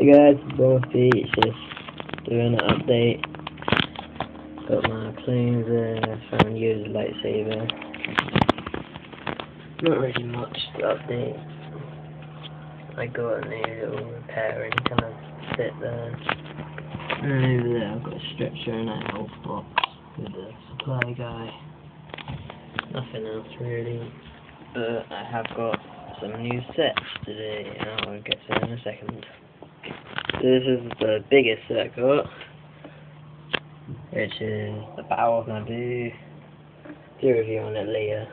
Hey guys, Both Beach, just doing an update. Got my clones there, found use lightsaber. Not really much to update. I got a new little repair and kind of sit there. And over there I've got a stretcher and a health box with the supply guy. Nothing else really. But I have got some new sets today I'll get to in a second. This is the biggest set I got, which is the Battle of Naboo. Do a review on it later.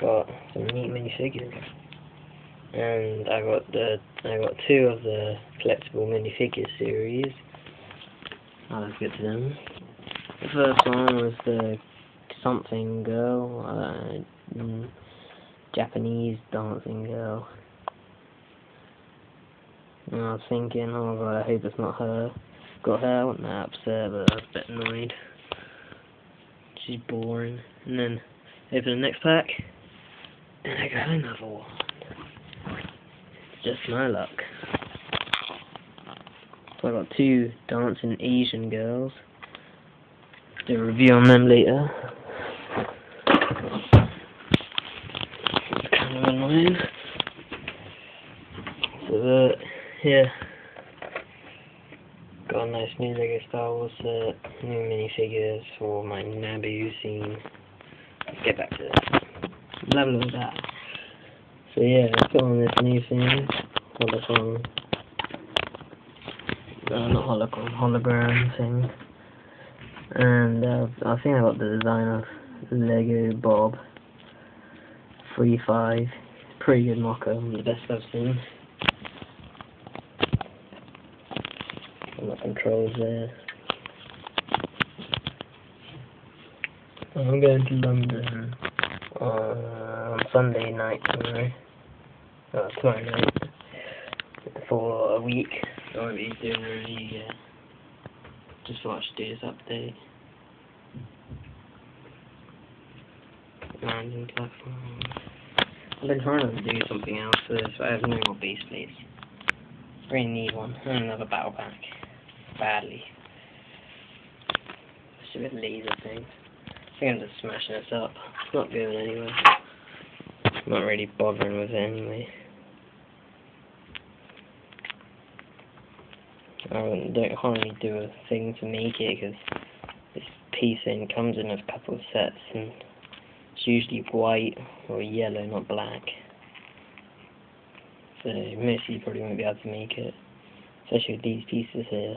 Got some neat minifigures, and I got the I got two of the collectible minifigure series. I'll let's get to them. The first one was the something girl, uh, mm, Japanese dancing girl. And I was thinking, oh god, I hope it's not her. Got her, I wasn't that upset, but I was a bit annoyed. She's boring. And then, open the next pack, and I got another one. It's just my luck. So I got two dancing Asian girls. Do a review on them later. It's kind of annoying. So, uh, yeah. Got a nice new Lego Star Wars set, new minifigures for my Naboo scene. Let's get back to this. Blah blah blah. So yeah, I put on this new thing, holocron, uh, not holocron, hologram thing. And uh, I think I got the design of Lego Bob 3.5. Pretty good mocker, the best I've seen. The controls there. I'm going to London uh, on Sunday night tomorrow. Uh, tomorrow night. For a week. I won't be doing review yet. Just watch this update. Landing platform. I've been trying to do something else for this, but I have no more base plates. Really need one. And another battle pack badly. Stupid laser thing. I think I'm just smashing this up. It's not going anywhere. I'm not really bothering with it anyway. I don't hardly do a thing to make it because this piece in comes in a couple of sets and it's usually white or yellow, not black. So mostly you probably won't be able to make it, especially with these pieces here.